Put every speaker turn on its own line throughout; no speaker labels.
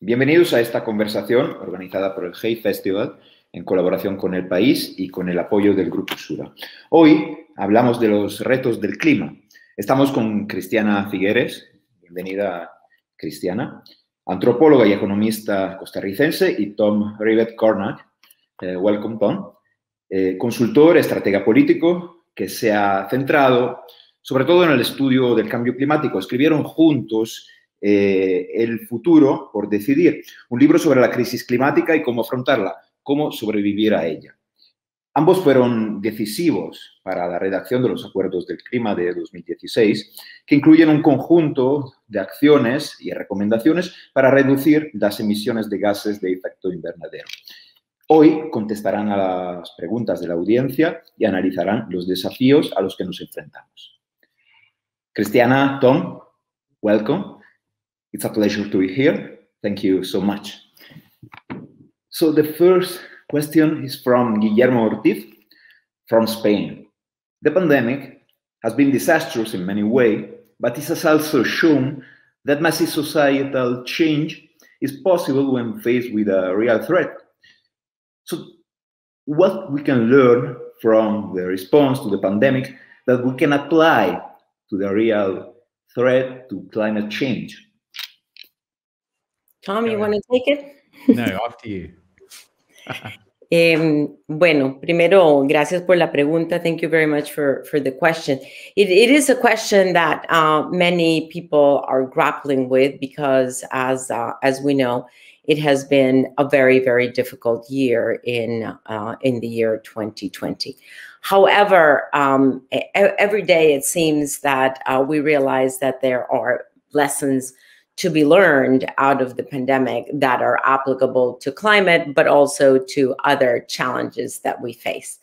Bienvenidos a esta conversación organizada por el Hey Festival en colaboración con el país y con el apoyo del Grupo Sura. Hoy hablamos de los retos del clima. Estamos con Cristiana Figueres, bienvenida Cristiana, antropóloga y economista costarricense, y Tom Rivet Cornack, eh, welcome Tom, eh, consultor, estratega político, que se ha centrado sobre todo en el estudio del cambio climático. Escribieron juntos eh, El futuro por decidir, un libro sobre la crisis climática y cómo afrontarla, cómo sobrevivir a ella. Ambos fueron decisivos para la redacción de los acuerdos del clima de 2016, que incluyen un conjunto de acciones y recomendaciones para reducir las emisiones de gases de efecto invernadero. Hoy contestarán a las preguntas de la audiencia y analizarán los desafíos a los que nos enfrentamos. Cristiana, Tom, welcome. It's a pleasure to be here. Thank you so much. So the first question is from Guillermo Ortiz from Spain. The pandemic has been disastrous in many ways, but it has also shown that massive societal change is possible when faced with a real threat. So what we can learn from the response to the pandemic that we can apply to the real threat to climate change.
Tom, you want to take it?
No, after you.
Eh, bueno, primero, gracias por la pregunta. Thank you very much for, for the question. It, it is a question that uh, many people are grappling with because, as uh, as we know, it has been a very very difficult year in uh, in the year 2020. However, um, every day it seems that uh, we realize that there are lessons to be learned out of the pandemic that are applicable to climate, but also to other challenges that we face.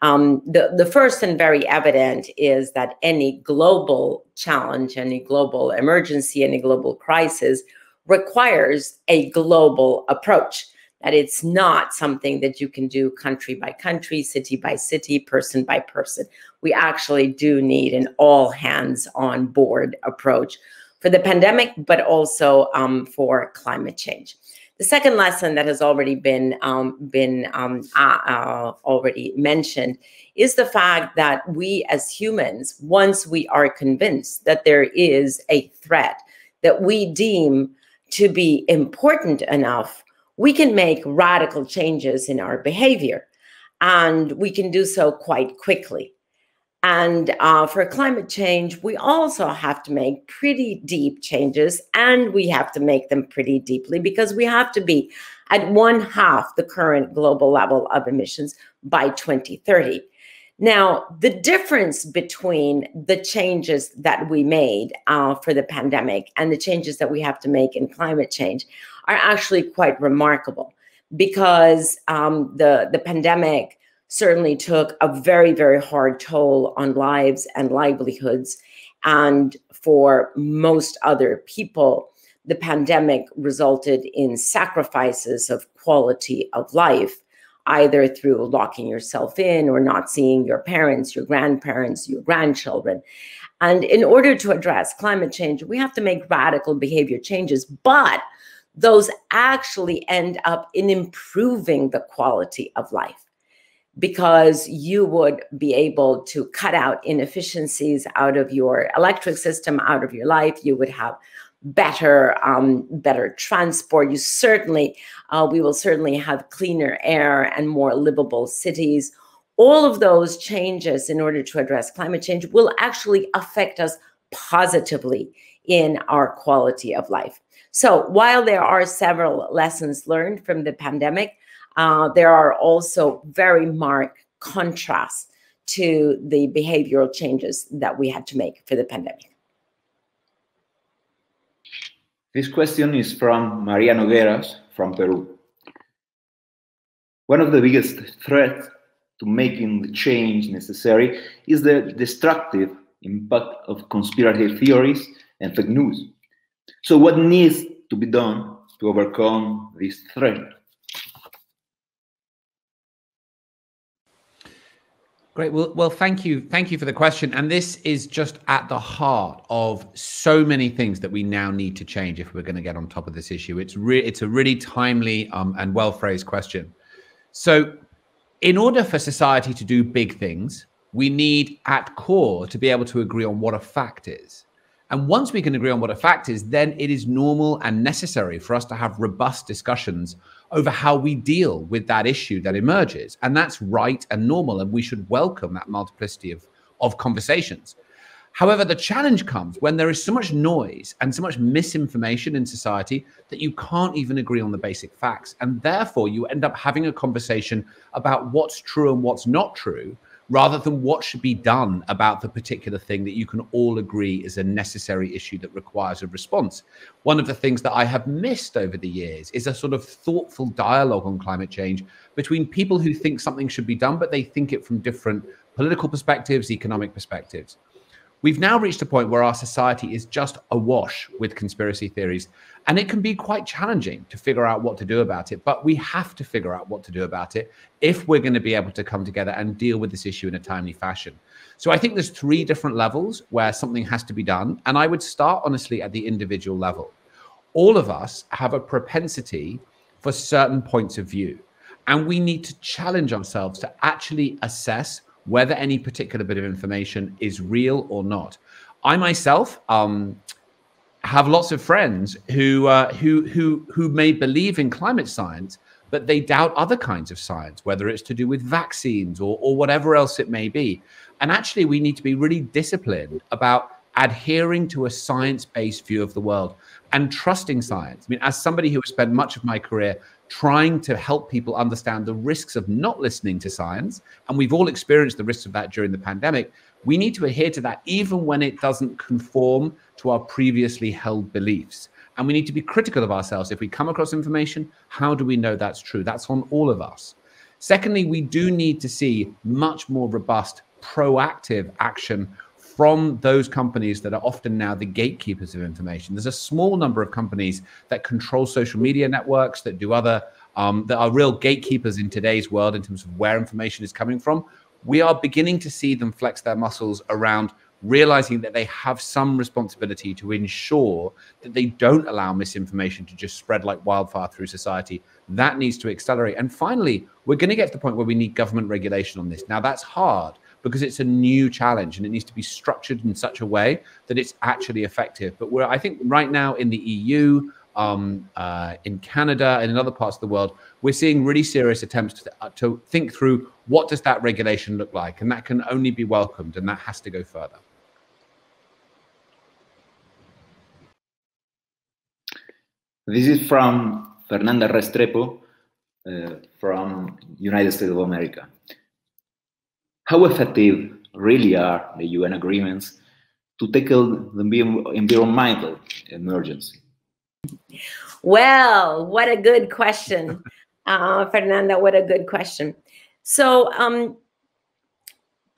Um, the, the first and very evident is that any global challenge, any global emergency, any global crisis requires a global approach. That it's not something that you can do country by country, city by city, person by person. We actually do need an all hands on board approach for the pandemic, but also um, for climate change. The second lesson that has already been um, been um, uh, uh, already mentioned is the fact that we as humans, once we are convinced that there is a threat that we deem to be important enough, we can make radical changes in our behavior, and we can do so quite quickly. And uh, for climate change, we also have to make pretty deep changes and we have to make them pretty deeply because we have to be at one half the current global level of emissions by 2030. Now, the difference between the changes that we made uh, for the pandemic and the changes that we have to make in climate change are actually quite remarkable because um, the, the pandemic certainly took a very, very hard toll on lives and livelihoods. And for most other people, the pandemic resulted in sacrifices of quality of life, either through locking yourself in or not seeing your parents, your grandparents, your grandchildren. And in order to address climate change, we have to make radical behavior changes, but those actually end up in improving the quality of life because you would be able to cut out inefficiencies out of your electric system, out of your life. You would have better um, better transport. You certainly, uh, we will certainly have cleaner air and more livable cities. All of those changes in order to address climate change will actually affect us positively in our quality of life. So while there are several lessons learned from the pandemic, uh, there are also very marked contrasts to the behavioral changes that we had to make for the pandemic.
This question is from Maria Nogueras from Peru. One of the biggest threats to making the change necessary is the destructive impact of conspiracy theories and fake news. So, what needs to be done to overcome this threat?
Great. Well, well, thank you, thank you for the question. And this is just at the heart of so many things that we now need to change if we're going to get on top of this issue. It's re- it's a really timely um, and well phrased question. So, in order for society to do big things, we need at core to be able to agree on what a fact is. And once we can agree on what a fact is, then it is normal and necessary for us to have robust discussions over how we deal with that issue that emerges. And that's right and normal. And we should welcome that multiplicity of, of conversations. However, the challenge comes when there is so much noise and so much misinformation in society that you can't even agree on the basic facts. And therefore, you end up having a conversation about what's true and what's not true rather than what should be done about the particular thing that you can all agree is a necessary issue that requires a response. One of the things that I have missed over the years is a sort of thoughtful dialogue on climate change between people who think something should be done, but they think it from different political perspectives, economic perspectives. We've now reached a point where our society is just awash with conspiracy theories, and it can be quite challenging to figure out what to do about it. But we have to figure out what to do about it if we're going to be able to come together and deal with this issue in a timely fashion. So I think there's three different levels where something has to be done. And I would start honestly at the individual level. All of us have a propensity for certain points of view. And we need to challenge ourselves to actually assess whether any particular bit of information is real or not. I myself um, have lots of friends who uh, who who who may believe in climate science, but they doubt other kinds of science, whether it's to do with vaccines or or whatever else it may be. And actually, we need to be really disciplined about adhering to a science-based view of the world and trusting science. I mean, as somebody who has spent much of my career trying to help people understand the risks of not listening to science. And we've all experienced the risks of that during the pandemic. We need to adhere to that even when it doesn't conform to our previously held beliefs. And we need to be critical of ourselves. If we come across information, how do we know that's true? That's on all of us. Secondly, we do need to see much more robust, proactive action from those companies that are often now the gatekeepers of information. There's a small number of companies that control social media networks, that do other, um, that are real gatekeepers in today's world in terms of where information is coming from. We are beginning to see them flex their muscles around realizing that they have some responsibility to ensure that they don't allow misinformation to just spread like wildfire through society. That needs to accelerate. And finally, we're going to get to the point where we need government regulation on this. Now, that's hard because it's a new challenge and it needs to be structured in such a way that it's actually effective. But we're, I think, right now in the EU, um, uh, in Canada, and in other parts of the world, we're seeing really serious attempts to, uh, to think through what does that regulation look like, and that can only be welcomed, and that has to go further.
This is from Fernanda Restrepo uh, from United States of America how effective really are the UN agreements to tackle the environmental emergency?
Well, what a good question, uh, Fernanda. What a good question. So, um,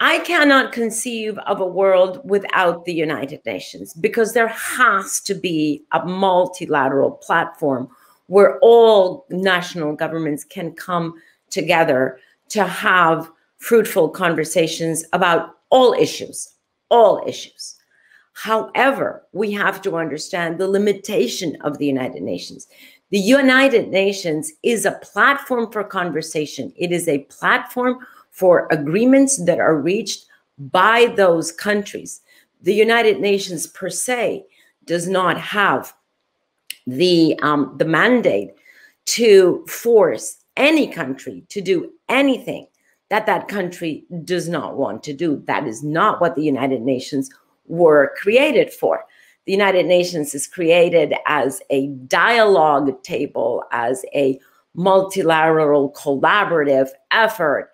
I cannot conceive of a world without the United Nations because there has to be a multilateral platform where all national governments can come together to have fruitful conversations about all issues, all issues. However, we have to understand the limitation of the United Nations. The United Nations is a platform for conversation. It is a platform for agreements that are reached by those countries. The United Nations per se does not have the um, the mandate to force any country to do anything that that country does not want to do. That is not what the United Nations were created for. The United Nations is created as a dialogue table, as a multilateral collaborative effort.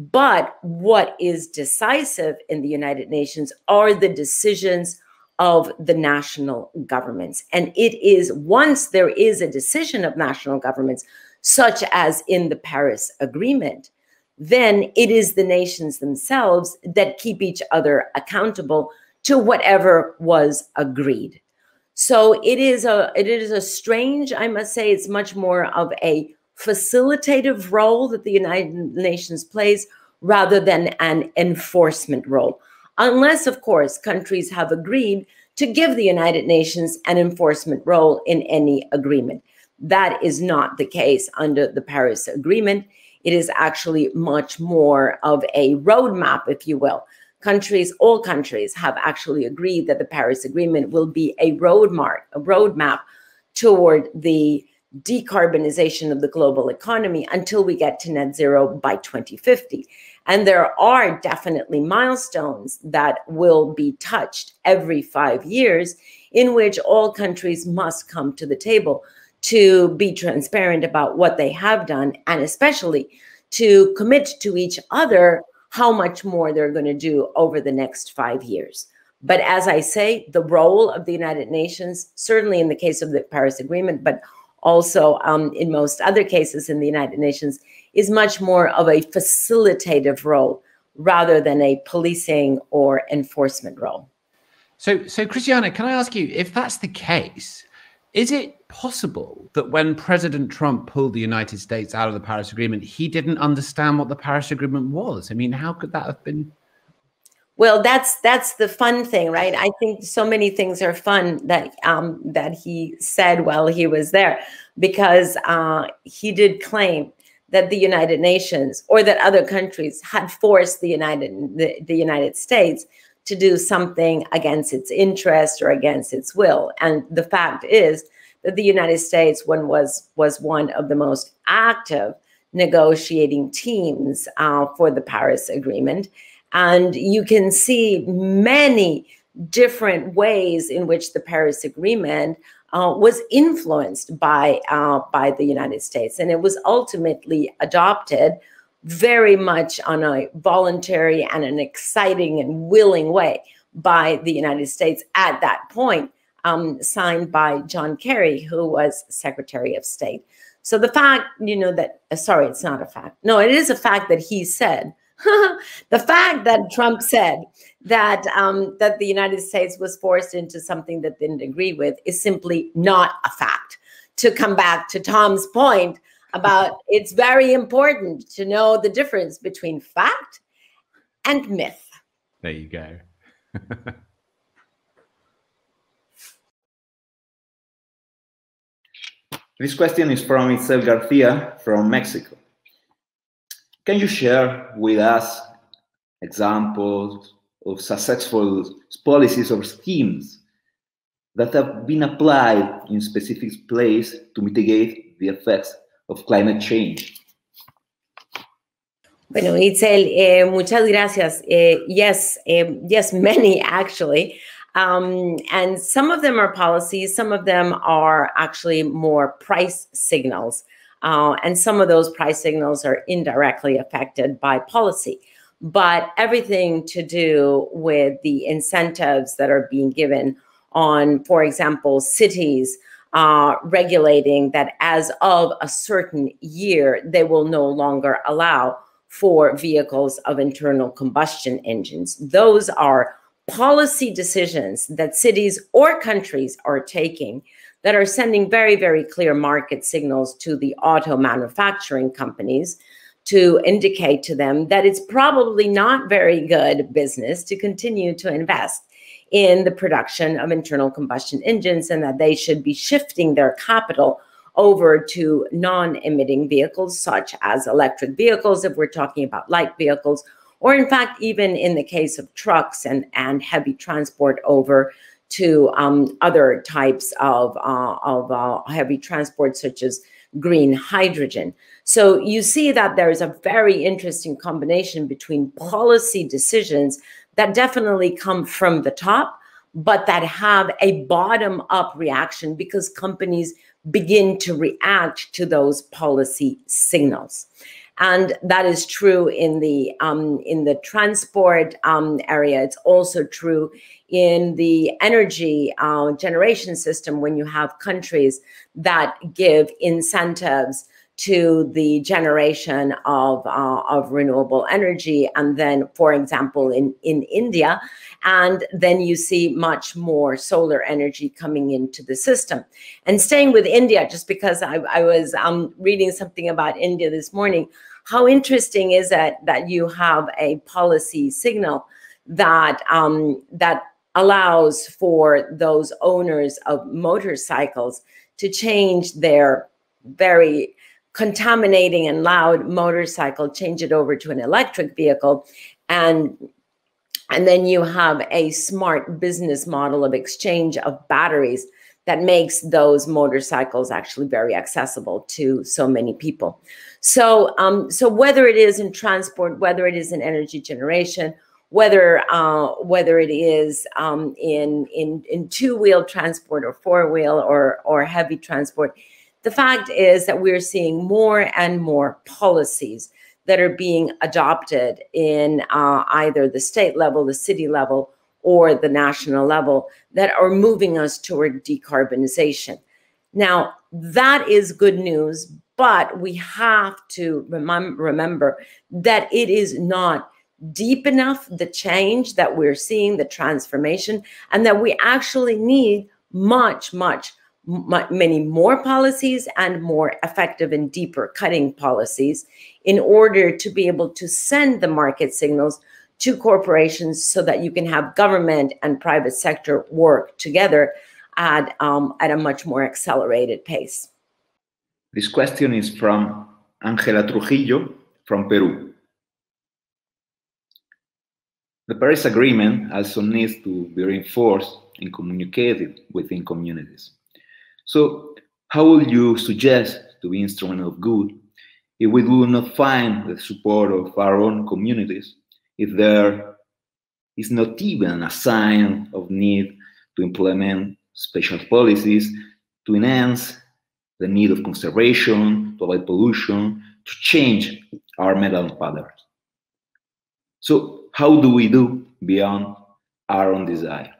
But what is decisive in the United Nations are the decisions of the national governments. And it is once there is a decision of national governments, such as in the Paris Agreement, then it is the nations themselves that keep each other accountable to whatever was agreed. So it is a it is a strange, I must say, it's much more of a facilitative role that the United Nations plays rather than an enforcement role. Unless, of course, countries have agreed to give the United Nations an enforcement role in any agreement. That is not the case under the Paris Agreement. It is actually much more of a roadmap, if you will. Countries, all countries have actually agreed that the Paris Agreement will be a roadmap, a roadmap toward the decarbonization of the global economy until we get to net zero by 2050. And there are definitely milestones that will be touched every five years in which all countries must come to the table to be transparent about what they have done and especially to commit to each other how much more they're going to do over the next five years. But as I say, the role of the United Nations, certainly in the case of the Paris Agreement, but also um, in most other cases in the United Nations, is much more of a facilitative role rather than a policing or enforcement role.
So, so Christiana, can I ask you if that's the case? Is it possible that when President Trump pulled the United States out of the Paris Agreement, he didn't understand what the Paris Agreement was? I mean, how could that have been?
Well, that's that's the fun thing, right? I think so many things are fun that um, that he said while he was there, because uh, he did claim that the United Nations or that other countries had forced the United the, the United States to do something against its interest or against its will. And the fact is that the United States one was was one of the most active negotiating teams uh, for the Paris Agreement. And you can see many different ways in which the Paris Agreement uh, was influenced by uh, by the United States, and it was ultimately adopted very much on a voluntary and an exciting and willing way by the United States at that point, um, signed by John Kerry, who was Secretary of State. So the fact, you know, that, uh, sorry, it's not a fact. No, it is a fact that he said, the fact that Trump said that um, that the United States was forced into something that didn't agree with is simply not a fact. To come back to Tom's point, about it's very important to know the difference between fact and myth.
There you go.
this question is from Itzel Garcia from Mexico. Can you share with us examples of successful policies or schemes that have been applied in specific places to mitigate the effects of climate change.
Bueno, Itzel, eh, muchas gracias. Eh, yes, eh, yes, many actually. Um, and some of them are policies, some of them are actually more price signals. Uh, and some of those price signals are indirectly affected by policy. But everything to do with the incentives that are being given on, for example, cities uh, regulating that as of a certain year, they will no longer allow for vehicles of internal combustion engines. Those are policy decisions that cities or countries are taking that are sending very, very clear market signals to the auto manufacturing companies to indicate to them that it's probably not very good business to continue to invest in the production of internal combustion engines and that they should be shifting their capital over to non-emitting vehicles such as electric vehicles if we're talking about light vehicles or in fact even in the case of trucks and, and heavy transport over to um, other types of, uh, of uh, heavy transport such as green hydrogen. So you see that there is a very interesting combination between policy decisions that definitely come from the top, but that have a bottom up reaction because companies begin to react to those policy signals. And that is true in the um, in the transport um, area. It's also true in the energy uh, generation system when you have countries that give incentives to the generation of, uh, of renewable energy. And then, for example, in, in India, and then you see much more solar energy coming into the system. And staying with India, just because I, I was um, reading something about India this morning, how interesting is it that you have a policy signal that um, that allows for those owners of motorcycles to change their very contaminating and loud motorcycle, change it over to an electric vehicle, and and then you have a smart business model of exchange of batteries that makes those motorcycles actually very accessible to so many people. So, um, so whether it is in transport, whether it is in energy generation, whether uh, whether it is um, in in in two wheel transport or four wheel or or heavy transport, the fact is that we're seeing more and more policies that are being adopted in uh, either the state level, the city level, or the national level that are moving us toward decarbonization. Now, that is good news, but we have to remem- remember that it is not deep enough, the change that we're seeing, the transformation, and that we actually need much, much many more policies and more effective and deeper cutting policies in order to be able to send the market signals to corporations so that you can have government and private sector work together at, um, at a much more accelerated pace.
This question is from Angela Trujillo from Peru. The Paris Agreement also needs to be reinforced and communicated within communities. So how would you suggest to be instrument of good if we do not find the support of our own communities, if there is not even a sign of need to implement special policies to enhance the need of conservation, to avoid pollution, to change our metal patterns. So how do we do beyond our own desire?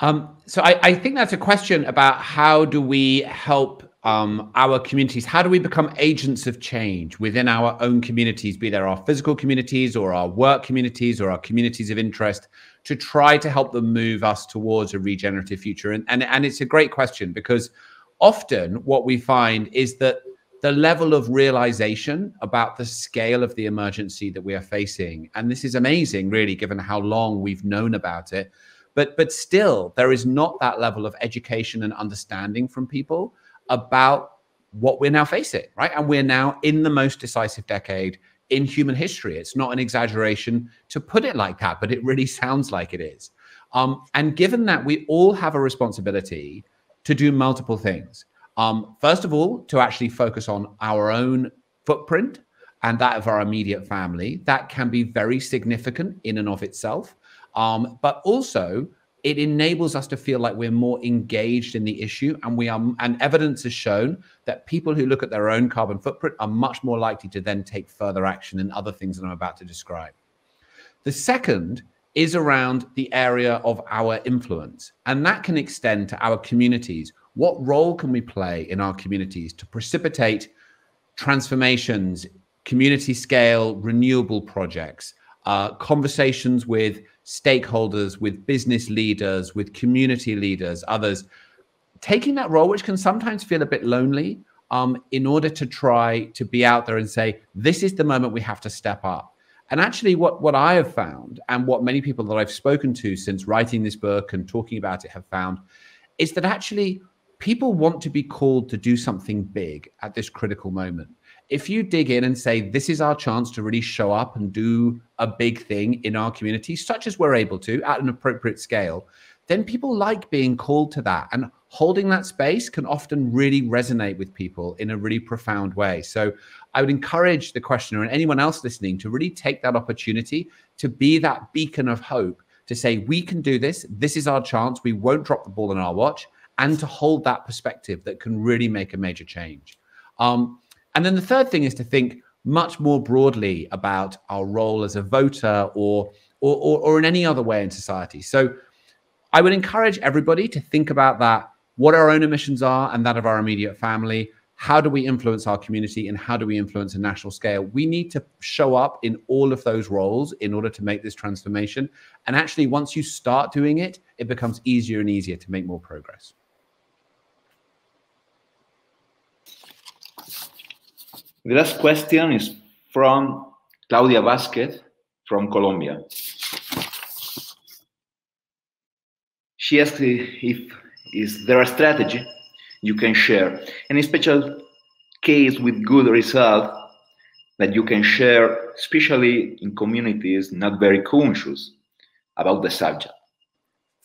Um, so I, I, think that's a question about how do we help um, our communities? How do we become agents of change within our own communities, be there our physical communities or our work communities or our communities of interest, to try to help them move us towards a regenerative future? And, and, and it's a great question because often what we find is that the level of realization about the scale of the emergency that we are facing, and this is amazing, really, given how long we've known about it but but still there is not that level of education and understanding from people about what we're now facing right and we're now in the most decisive decade in human history. It's not an exaggeration to put it like that but it really sounds like it is. Um, and given that we all have a responsibility to do multiple things um, first of all to actually focus on our own footprint and that of our immediate family that can be very significant in and of itself. Um, but also, it enables us to feel like we're more engaged in the issue and we are and evidence has shown that people who look at their own carbon footprint are much more likely to then take further action in other things that i'm about to describe. The second is around the area of our influence and that can extend to our communities. What role can we play in our communities to precipitate transformations community scale renewable projects uh, conversations with stakeholders, with business leaders, with community leaders, others, taking that role, which can sometimes feel a bit lonely, um, in order to try to be out there and say, this is the moment we have to step up. And actually, what, what I have found, and what many people that I've spoken to since writing this book and talking about it have found, is that actually people want to be called to do something big at this critical moment if you dig in and say, this is our chance to really show up and do a big thing in our community, such as we're able to at an appropriate scale, then people like being called to that. And holding that space can often really resonate with people in a really profound way. So I would encourage the questioner and anyone else listening to really take that opportunity to be that beacon of hope to say, we can do this. This is our chance. We won't drop the ball on our watch. And to hold that perspective that can really make a major change. Um, and then the third thing is to think much more broadly about our role as a voter or, or, or, or in any other way in society. So I would encourage everybody to think about that, what our own emissions are and that of our immediate family. How do we influence our community and how do we influence a national scale? We need to show up in all of those roles in order to make this transformation. And actually, once you start doing it, it becomes easier and easier to make more progress.
The last question is from Claudia Vasquez from Colombia. She asks if is there a strategy you can share, any special case with good result that you can share, especially in communities not very conscious about the subject?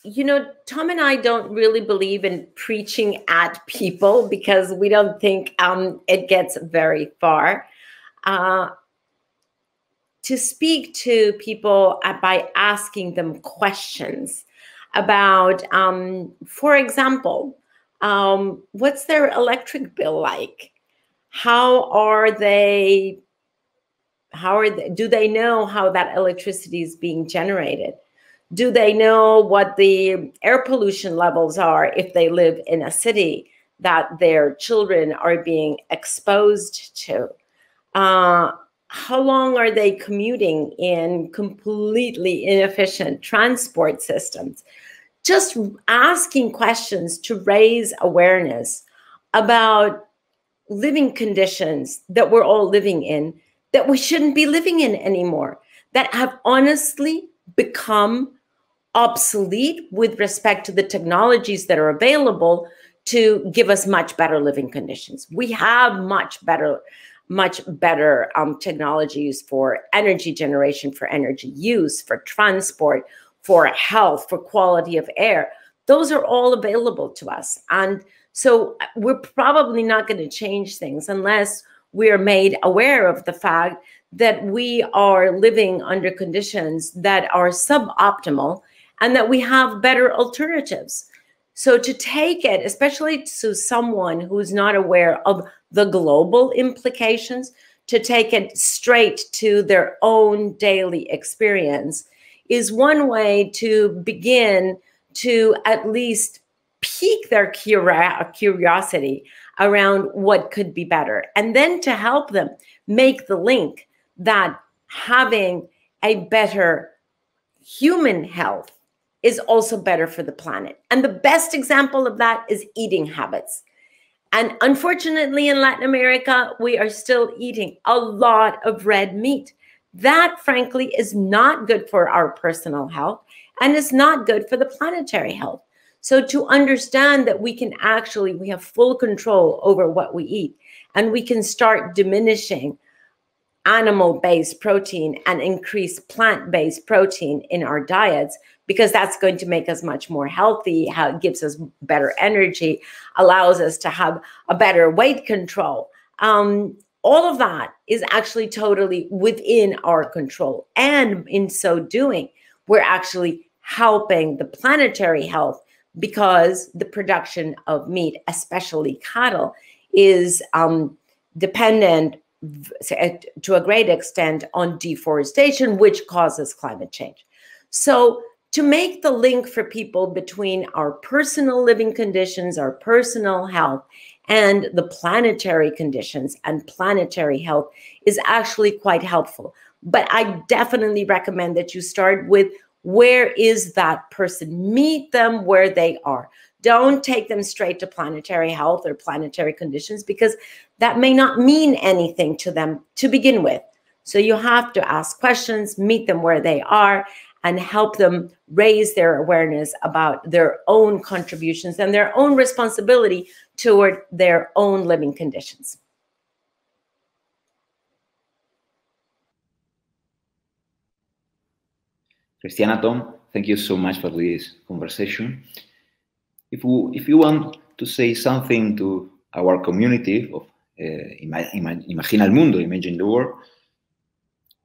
You know, Tom and I don't really believe in preaching at people because we don't think um, it gets very far. Uh, to speak to people by asking them questions about, um, for example, um, what's their electric bill like? How are they? How are they, do they know how that electricity is being generated? Do they know what the air pollution levels are if they live in a city that their children are being exposed to? Uh, how long are they commuting in completely inefficient transport systems? Just asking questions to raise awareness about living conditions that we're all living in that we shouldn't be living in anymore, that have honestly become obsolete with respect to the technologies that are available to give us much better living conditions. We have much better much better um, technologies for energy generation, for energy use, for transport, for health, for quality of air. Those are all available to us. And so uh, we're probably not going to change things unless we're made aware of the fact that we are living under conditions that are suboptimal and that we have better alternatives. So to take it, especially to someone who's not aware of the global implications, to take it straight to their own daily experience is one way to begin to at least pique their curiosity around what could be better. And then to help them make the link that having a better human health is also better for the planet. And the best example of that is eating habits. And unfortunately, in Latin America, we are still eating a lot of red meat. That, frankly, is not good for our personal health and is not good for the planetary health. So, to understand that we can actually, we have full control over what we eat and we can start diminishing animal based protein and increase plant based protein in our diets, because that's going to make us much more healthy, how it gives us better energy, allows us to have a better weight control. Um, all of that is actually totally within our control. And in so doing, we're actually helping the planetary health because the production of meat, especially cattle, is um, dependent to a great extent on deforestation, which causes climate change. So to make the link for people between our personal living conditions, our personal health, and the planetary conditions and planetary health is actually quite helpful. But I definitely recommend that you start with where is that person? Meet them where they are. Don't take them straight to planetary health or planetary conditions because that may not mean anything to them to begin with. So you have to ask questions, meet them where they are, and help them raise their awareness about their own contributions and their own responsibility toward their own living conditions.
Christiana Tom, thank you so much for this conversation. If, we, if you want to say something to our community of uh, Imagina el Mundo, Imagine the World,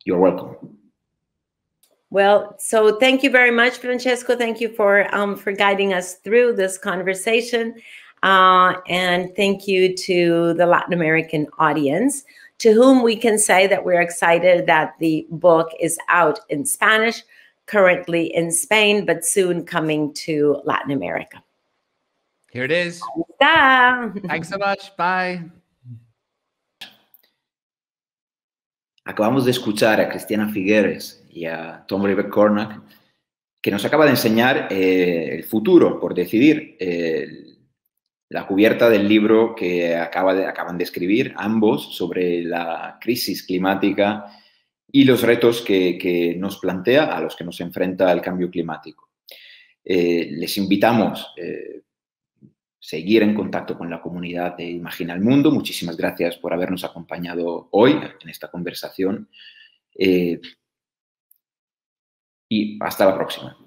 you're welcome.
Well, so thank you very much, Francesco. Thank you for um, for guiding us through this conversation, uh, and thank you to the Latin American audience, to whom we can say that we're excited that the book is out in Spanish, currently in Spain, but soon coming to Latin America.
Here it is. Thanks so much. Bye.
Acabamos de escuchar a Cristiana Figueres y a Tom River Cornack, que nos acaba de enseñar eh, el futuro por decidir, la cubierta del libro que acaba de, acaban de escribir ambos sobre la crisis climática y los retos que, nos plantea, a los que nos enfrenta el cambio climático. Eh, les invitamos eh, seguir en contacto con la comunidad de Imagina el Mundo. Muchísimas gracias por habernos acompañado hoy en esta conversación. Eh, y hasta la próxima.